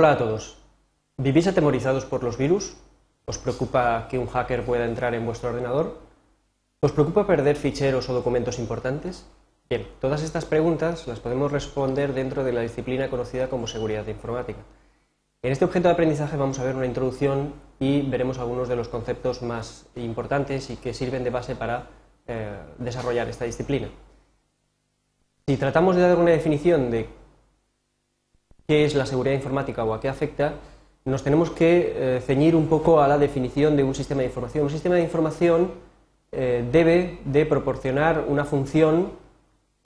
Hola a todos. ¿Vivís atemorizados por los virus? ¿Os preocupa que un hacker pueda entrar en vuestro ordenador? ¿Os preocupa perder ficheros o documentos importantes? Bien, todas estas preguntas las podemos responder dentro de la disciplina conocida como seguridad informática. En este objeto de aprendizaje vamos a ver una introducción y veremos algunos de los conceptos más importantes y que sirven de base para eh, desarrollar esta disciplina. Si tratamos de dar una definición de qué es la seguridad informática o a qué afecta, nos tenemos que eh, ceñir un poco a la definición de un sistema de información. Un sistema de información eh, debe de proporcionar una función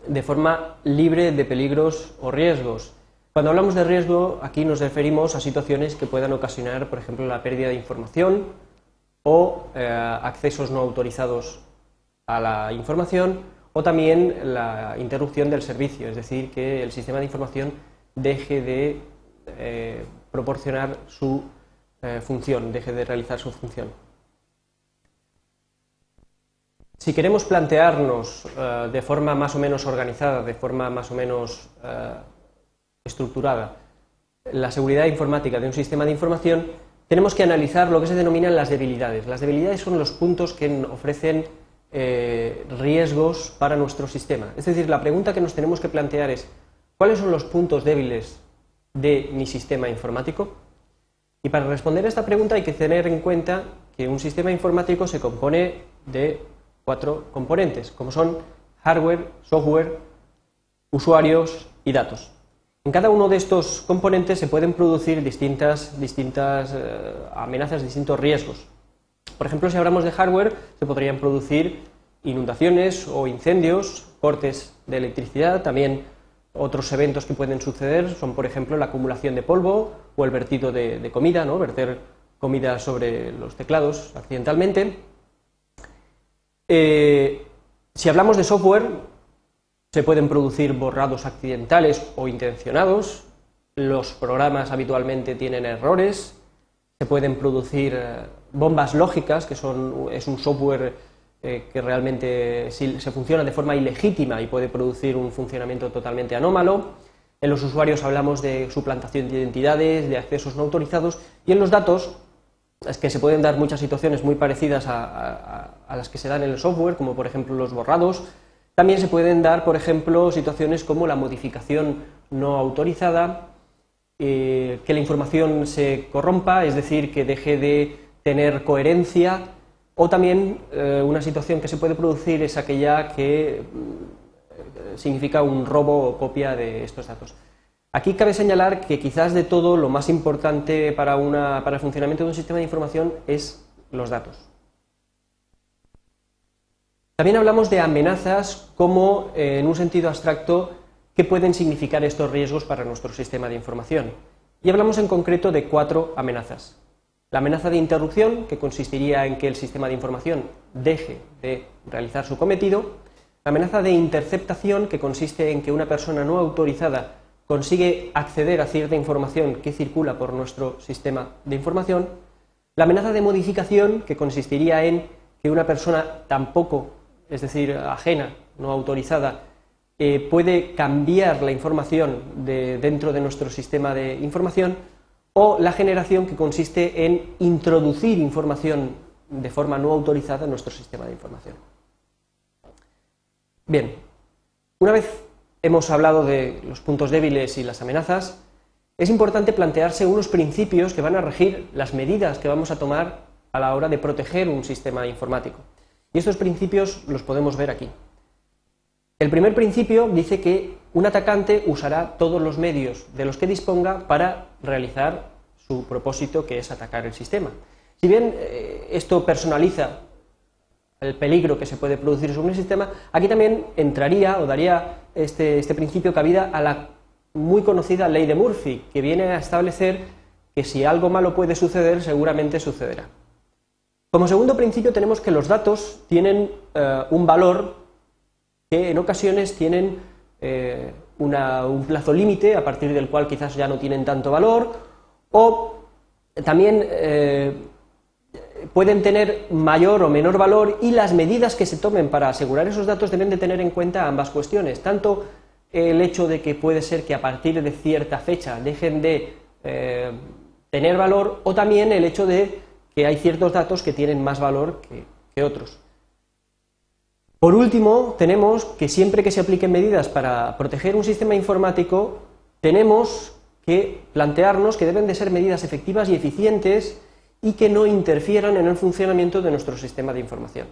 de forma libre de peligros o riesgos. Cuando hablamos de riesgo, aquí nos referimos a situaciones que puedan ocasionar, por ejemplo, la pérdida de información o eh, accesos no autorizados a la información o también la interrupción del servicio, es decir, que el sistema de información deje de eh, proporcionar su eh, función, deje de realizar su función. Si queremos plantearnos eh, de forma más o menos organizada, de forma más o menos estructurada, la seguridad informática de un sistema de información, tenemos que analizar lo que se denominan las debilidades. Las debilidades son los puntos que ofrecen riesgos para nuestro sistema. Es decir, la pregunta que nos tenemos que plantear es, ¿Cuáles son los puntos débiles de mi sistema informático? Y para responder a esta pregunta hay que tener en cuenta que un sistema informático se compone de cuatro componentes, como son hardware, software, usuarios y datos. En cada uno de estos componentes se pueden producir distintas, distintas eh, amenazas, distintos riesgos. Por ejemplo, si hablamos de hardware, se podrían producir inundaciones o incendios, cortes de electricidad, también otros eventos que pueden suceder son, por ejemplo, la acumulación de polvo o el vertido de, comida, ¿no? verter comida sobre los teclados accidentalmente. Eh, si hablamos de software, se pueden producir borrados accidentales o intencionados. Los programas habitualmente tienen errores. Se pueden producir eh, bombas lógicas, que son, es un software eh, que realmente se funciona de forma ilegítima y puede producir un funcionamiento totalmente anómalo. En los usuarios hablamos de suplantación de identidades, de accesos no autorizados y en los datos es que se pueden dar muchas situaciones muy parecidas a, las que se dan en el software, como por ejemplo los borrados. También se pueden dar, por ejemplo, situaciones como la modificación no autorizada, eh, que la información se corrompa, es decir, que deje de tener coherencia o también eh, una situación que se puede producir es aquella que mm, significa un robo o copia de estos datos. Aquí cabe señalar que quizás de todo lo más importante para, para el funcionamiento de un sistema de información es los datos. También hablamos de amenazas como, eh, en un sentido abstracto, qué pueden significar estos riesgos para nuestro sistema de información. Y hablamos en concreto de cuatro amenazas. La amenaza de interrupción, que consistiría en que el sistema de información deje de realizar su cometido. La amenaza de interceptación, que consiste en que una persona no autorizada consigue acceder a cierta información que circula por nuestro sistema de información. La amenaza de modificación, que consistiría en que una persona tampoco, es decir, ajena, no autorizada, eh, puede cambiar la información de, dentro de nuestro sistema de información o la generación que consiste en introducir información de forma no autorizada en nuestro sistema de información. Bien, una vez hemos hablado de los puntos débiles y las amenazas, es importante plantearse unos principios que van a regir las medidas que vamos a tomar a la hora de proteger un sistema informático. Y estos principios los podemos ver aquí. El primer principio dice que un atacante usará todos los medios de los que disponga para realizar su propósito, que es atacar el sistema. Si bien eh, esto personaliza el peligro que se puede producir sobre un sistema, aquí también entraría o daría este, este principio cabida a la muy conocida ley de Murphy, que viene a establecer que si algo malo puede suceder, seguramente sucederá. Como segundo principio tenemos que los datos tienen eh, un valor que en ocasiones tienen eh, un plazo límite a partir del cual quizás ya no tienen tanto valor o también eh, pueden tener mayor o menor valor y las medidas que se tomen para asegurar esos datos deben de tener en cuenta ambas cuestiones, tanto el hecho de que puede ser que a partir de cierta fecha dejen de eh, tener valor o también el hecho de que hay ciertos datos que tienen más valor que otros. Por último, tenemos que siempre que se apliquen medidas para proteger un sistema informático, tenemos que plantearnos que deben de ser medidas efectivas y eficientes y que no interfieran en el funcionamiento de nuestro sistema de información.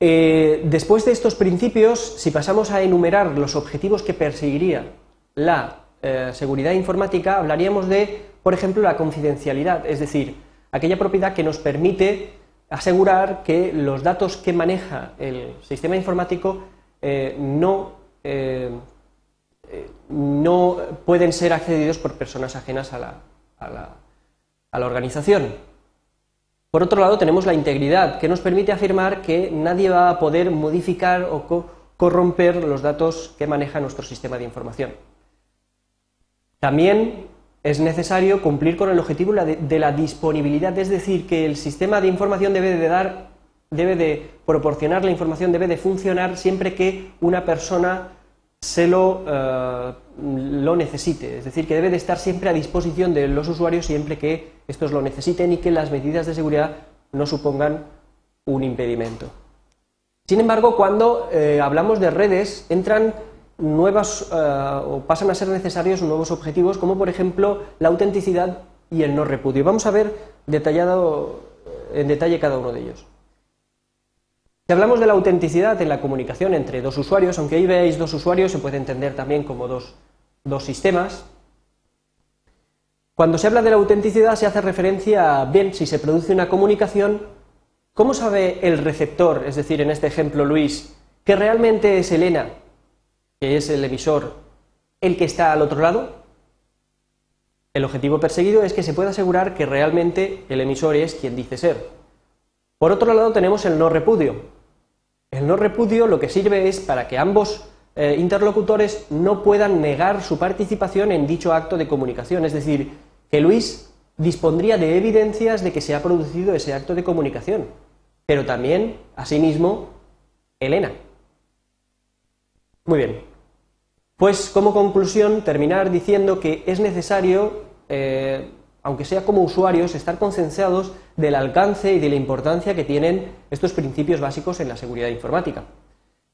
Eh, después de estos principios, si pasamos a enumerar los objetivos que perseguiría la eh, seguridad informática, hablaríamos de, por ejemplo, la confidencialidad, es decir, aquella propiedad que nos permite asegurar que los datos que maneja el sistema informático eh, no, eh, no, pueden ser accedidos por personas ajenas a, la, a la, organización. Por otro lado, tenemos la integridad, que nos permite afirmar que nadie va a poder modificar o corromper los datos que maneja nuestro sistema de información. También es necesario cumplir con el objetivo de la disponibilidad, es decir, que el sistema de información debe de dar, debe de proporcionar la información, debe de funcionar siempre que una persona se lo, eh, lo necesite, es decir, que debe de estar siempre a disposición de los usuarios siempre que estos lo necesiten y que las medidas de seguridad no supongan un impedimento. Sin embargo, cuando eh, hablamos de redes, entran nuevas eh, o pasan a ser necesarios nuevos objetivos, como por ejemplo la autenticidad y el no repudio. Vamos a ver detallado en detalle cada uno de ellos. Si hablamos de la autenticidad en la comunicación entre dos usuarios, aunque ahí veáis dos usuarios, se puede entender también como dos, dos sistemas. Cuando se habla de la autenticidad se hace referencia a, bien, si se produce una comunicación, ¿cómo sabe el receptor, es decir, en este ejemplo Luis, que realmente es Elena que es el emisor, el que está al otro lado, el objetivo perseguido es que se pueda asegurar que realmente el emisor es quien dice ser. Por otro lado tenemos el no repudio. El no repudio lo que sirve es para que ambos eh, interlocutores no puedan negar su participación en dicho acto de comunicación, es decir, que Luis dispondría de evidencias de que se ha producido ese acto de comunicación, pero también, asimismo, Elena. Muy bien, pues como conclusión, terminar diciendo que es necesario, eh, aunque sea como usuarios, estar concienciados del alcance y de la importancia que tienen estos principios básicos en la seguridad informática.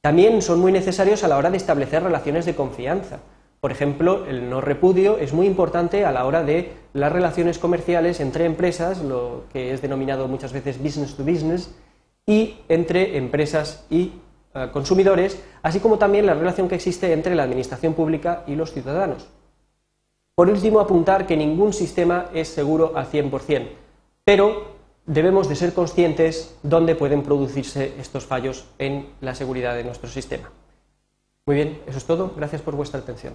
También son muy necesarios a la hora de establecer relaciones de confianza. Por ejemplo, el no repudio es muy importante a la hora de las relaciones comerciales entre empresas, lo que es denominado muchas veces business to business, y entre empresas y consumidores, así como también la relación que existe entre la administración pública y los ciudadanos. Por último, apuntar que ningún sistema es seguro al 100%, pero debemos de ser conscientes dónde pueden producirse estos fallos en la seguridad de nuestro sistema. Muy bien, eso es todo. Gracias por vuestra atención.